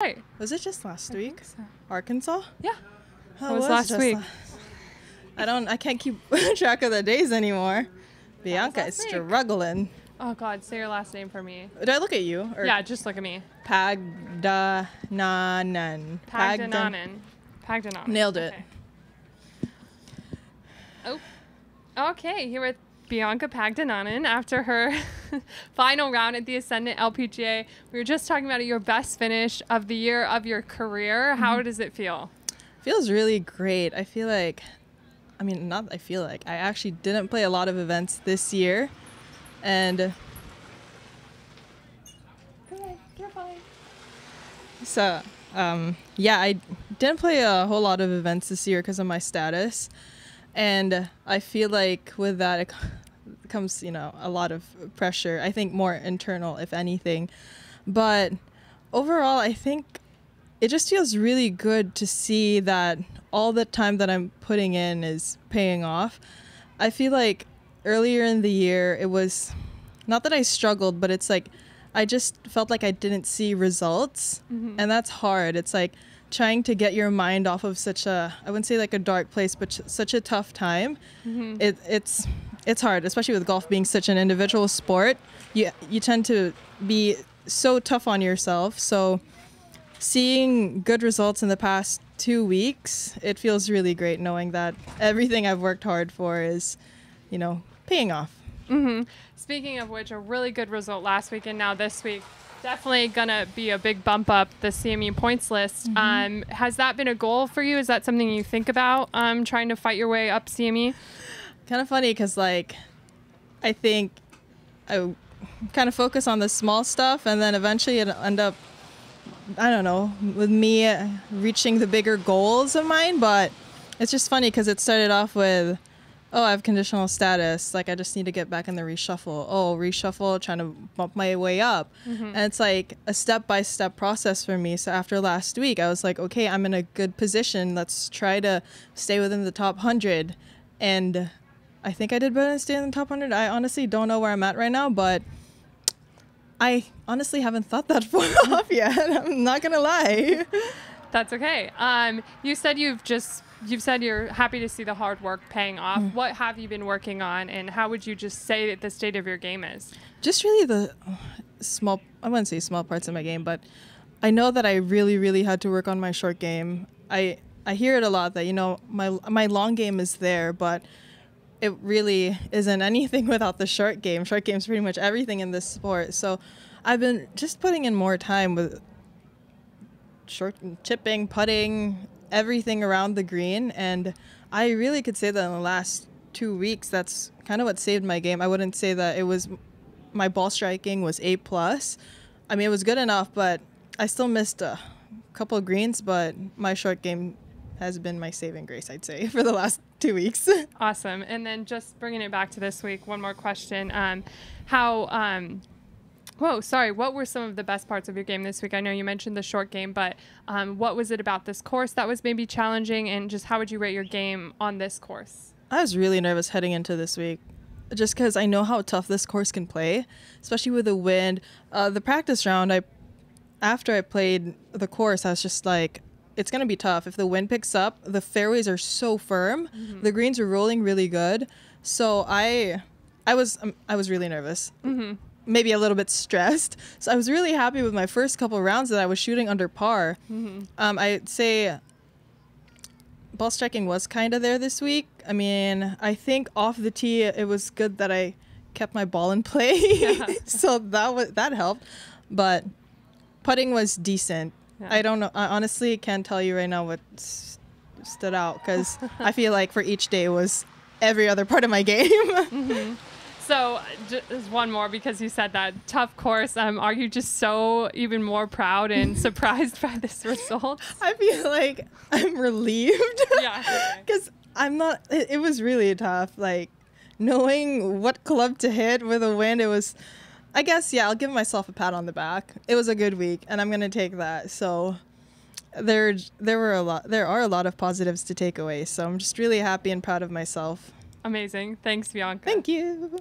Right. Was it just last I week? so. Arkansas? Yeah. Oh, was it last week. I don't. I can't keep track of the days anymore. Bianca is week. struggling. Oh God, say your last name for me. Did I look at you? Or yeah, just look at me. Pagdanganan. Pagdan- Pagdanganan. Pagdanganan. Nailed it. Okay. Oh. Okay, here with Bianca Pagdanganan after her final round at the Ascendant LPGA. We were just talking about your best finish of the year of your career. Mm-hmm. How does it feel? Feels really great. I feel like, I mean, not. I feel like I actually didn't play a lot of events this year, and so um, yeah, I didn't play a whole lot of events this year because of my status, and I feel like with that it comes, you know, a lot of pressure. I think more internal, if anything, but overall, I think it just feels really good to see that all the time that I'm putting in is paying off. I feel like earlier in the year, it was not that I struggled, but it's like I just felt like I didn't see results. Mm-hmm. And that's hard. It's like trying to get your mind off of such a, I wouldn't say like a dark place, but ch- such a tough time. It, it's, it's hard, especially with golf being such an individual sport. You, you tend to be so tough on yourself. So, seeing good results in the past two weeks, it feels really great knowing that everything I've worked hard for is, you know, paying off. hmm Speaking of which, a really good result last week and now this week. Definitely gonna be a big bump up the CME points list. Um, has that been a goal for you? Is that something you think about? Um, trying to fight your way up? CME. Kind of funny because, like, I think I kind of focus on the small stuff and then eventually it end up, I don't know, with me uh, reaching the bigger goals of mine. But it's just funny because it started off with, oh, I have conditional status. Like, I just need to get back in the reshuffle. Oh, reshuffle, trying to bump my way up. Mm-hmm. And it's like a step by step process for me. So after last week, I was like, okay, I'm in a good position. Let's try to stay within the top 100. And I think I did better than staying in the top 100. I honestly don't know where I'm at right now, but I honestly haven't thought that far off yet. I'm not going to lie. That's okay. Um, you said you've just you've said you're happy to see the hard work paying off. What have you been working on, and how would you just say that the state of your game is? just really the small i wouldn't say small parts of my game but i know that i really really had to work on my short game i i hear it a lot that you know my my long game is there but it really isn't anything without the short game short game's pretty much everything in this sport so i've been just putting in more time with short chipping putting everything around the green and i really could say that in the last two weeks that's kind of what saved my game i wouldn't say that it was my ball striking was A plus. I mean, it was good enough, but I still missed a couple of greens. But my short game has been my saving grace, I'd say, for the last two weeks. Awesome. And then just bringing it back to this week, one more question. Um, how, um, whoa, sorry, what were some of the best parts of your game this week? I know you mentioned the short game, but um, what was it about this course that was maybe challenging? And just how would you rate your game on this course? I was really nervous heading into this week, just because I know how tough this course can play, especially with the wind. Uh, the practice round, I after I played the course, I was just like, it's gonna be tough. If the wind picks up, the fairways are so firm. The greens are rolling really good. So I, I was um, I was really nervous. Maybe a little bit stressed. So I was really happy with my first couple rounds that I was shooting under par. Um, I'd say ball striking was kind of there this week. I mean, I think off the tee it was good that I kept my ball in play, so that was that helped. But putting was decent. Yeah. I don't know. I honestly can't tell you right now what s- stood out because I feel like for each day was every other part of my game. So, just one more because you said that tough course. Um, are you just so even more proud and surprised by this result? I feel like I'm relieved. Yeah. Because I'm not, it, it was really tough. Like, knowing what club to hit with a wind, it was, I guess, yeah, I'll give myself a pat on the back. It was a good week, and I'm going to take that. So, there, there were a lot, there are a lot of positives to take away. So, I'm just really happy and proud of myself. Amazing. Thanks, Bianca. Thank you.